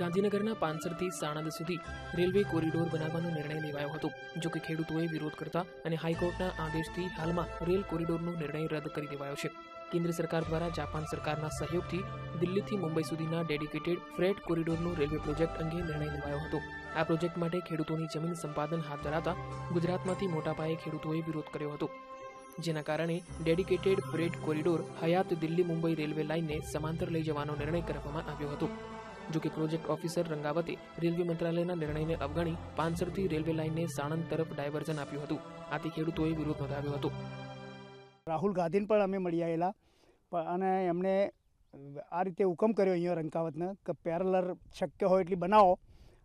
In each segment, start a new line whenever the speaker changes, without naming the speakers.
ગાંધીનગરના પાંસરથી સાણંદ સુધી railway corridor બનાવવાનો નિર્ણય લેવાયો હતો. જો કે ખેડૂતોએ વિરોધ કરતા અને હાઈકોર્ટના આદેશથી હાલમાં રેલ કોરિડોરનો નિર્ણય રદ કરી દેવાયો છે. કેન્દ્ર સરકાર દ્વારા જાપાન સરકારના સહયોગથી દિલ્હીથી મુંબઈ સુધીના ડેડિકેટેડ ફ્રેટ કોરિડોરનો રેલવે પ્રોજેક્ટ અંગે નિર્ણય લેવાયો હતો. આ પ્રોજેક્ટ માટે ખેડૂતોની જમીન સંપાદન હાથ ધરાતા ગુજરાતમાંથી મોટા પાયે ખેડૂતોએ વિરોધ કર્યો હતો. જેના કારણે ડેડિકેટેડ ફ્રેટ કોરિડોર હયાત દિલ્હી મુંબઈ રેલવે લાઇનને સમાંતર લઈ જવાનો નિર્ણય કરવામાં આવ્યો હતો. જો કે પ્રોજેક્ટ ઓફિસર રંગાવતે રેલવે મંત્રાલયના નિર્ણયને અવગણી પાંસરથી રેલવે લાઇનને સાણંદ તરફ ડાયવર્ઝન આપ્યું હતું. આથી ખેડૂતોએ વિરોધ નોંધાવ્યો હતો.
રાહુલ ગાંધીને પણ અમે મળી આવેલા. અને એમણે આ રીતે હુકમ કર્યો અહીંયા રંકાવતને કે પેરેલર શક્ય હોય એટલી બનાવો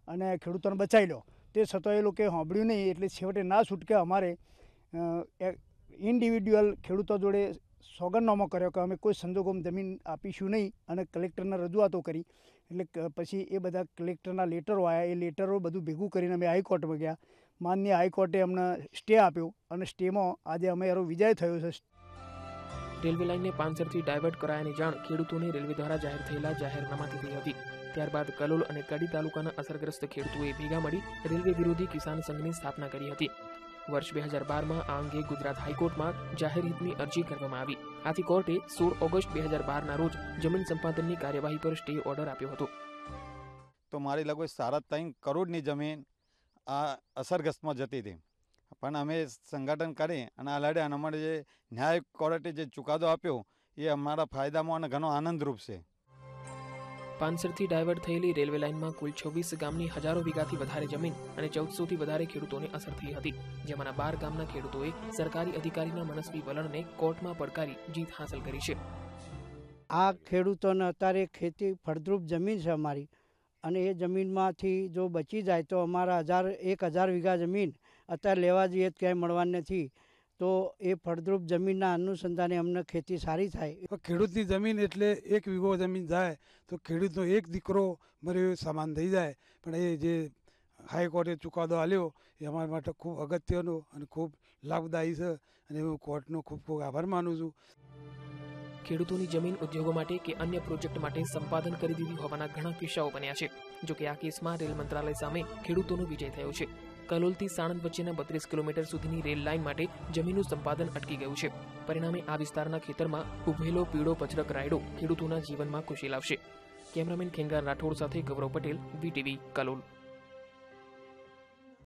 અને ખેડૂતોને બચાવી લો. તે છતાં એ લોકોએ સાંભળ્યું નહીં, એટલે છેવટે ના છૂટકે અમારે ઇન્ડિવિડ્યુઅલ ખેડૂતો જોડે સોગંદનામો કર્યો કે અમે કોઈ સંજોગોમાં જમીન આપીશું નહીં અને કલેક્ટરને રજૂઆતો કરી. એટલે પછી એ બધા કલેક્ટરના લેટરો આવ્યા. એ લેટરો બધું ભેગું કરીને અમે હાઈકોર્ટમાં ગયા. માન્ય હાઈકોર્ટે અમને સ્ટે આપ્યો અને સ્ટેમાં આજે અમે એનો વિજય થયો છે.
રેલવે લાઇનને પાંસરથી ડાયવર્ટ કરાયાની જાણ ખેડૂતોને રેલવે દ્વારા જાહેર થયેલા જાહેરનામાથી થઈ હતી. ત્યારબાદ કલોલ અને કડી તાલુકાના અસરગ્રસ્ત ખેડૂતોએ ભેગા મળી રેલવે વિરોધી કિસાન સંઘની સ્થાપના કરી હતી. વર્ષ બે હજાર બારમાં આ અંગે ગુજરાત હાઈકોર્ટમાં જાહેર હિતની અરજી કરવામાં આવી. આથી કોર્ટે સોળ ઓગસ્ટ બે હજાર બારના રોજ જમીન સંપાદનની કાર્યવાહી પર સ્ટે ઓર્ડર આપ્યો હતો.
તો મારી લગભગ સાડા ત્રણ કરોડની જમીન આ અસરગ્રસ્તમાં જતી હતી. પણ અમે સંગઠન કરી અને આ લડ્યા અને અમારે જે ન્યાય કોર્ટે જે ચુકાદો આપ્યો, એ અમારા ફાયદામાં અને ઘણો આનંદરૂપ છે.
પાંસરથી ડાયવર્ટ થયેલી રેલવે લાઇનમાં કુલ છવ્વીસ ગામની હજારો વીઘાથી વધારે જમીન અને ચૌદસોથી વધારે ખેડૂતોને અસર થઈ હતી. જેમાંના બાર ગામના ખેડૂતોએ સરકારી અધિકારીના મનસ્વી વલણને કોર્ટમાં પડકારી જીત હાંસલ કરી છે.
આ ખેડૂતોને અત્યારે ખેતી ફળદ્રુપ જમીન છે અમારી અને એ જમીનમાંથી જો બચી જાય તો અમારા હજાર, એક હજાર વીઘા જમીન અત્યારે લેવા જઈએ ક્યાંય મળવાની નથી. તો એ ફળદ્રુપ જમીનના અનુસંધાને અમને ખેતી સારી થાય.
પણ ખેડૂતની જમીન એટલે એક વીઘો જમીન જાય તો ખેડૂતનો એક દીકરો મરે સમાન થઈ જાય. પણ એ જે હાઈકોર્ટે ચુકાદો આલ્યો એ અમારા માટે ખૂબ અગત્યનો અને ખૂબ લાભદાયી છે અને હું કોર્ટનો ખૂબ ખૂબ આભાર માનું છું.
ખેડૂતોની જમીન ઉદ્યોગો માટે કે અન્ય પ્રોજેક્ટ માટે સંપાદન કરી દીધી હોવાના ઘણા કિસ્સાઓ બન્યા છે જો કે આ કેસમાં રેલ મંત્રાલય સામે ખેડૂતોનો વિજય થયો છે. કલોલથી સાણંદ વચ્ચેના બત્રીસ કિલોમીટર સુધીની રેલ લાઇન માટે જમીનનું સંપાદન અટકી ગયું છે. પરિણામે આ વિસ્તારના ખેતરમાં ઉભેલો પીળો પચરક રાયડો ખેડૂતોના જીવનમાં ખુશી લાવશે. કેમેરામેન ખેંગાર રાઠોડ સાથે ગૌરવ પટેલ, વીટીવી, કલોલ.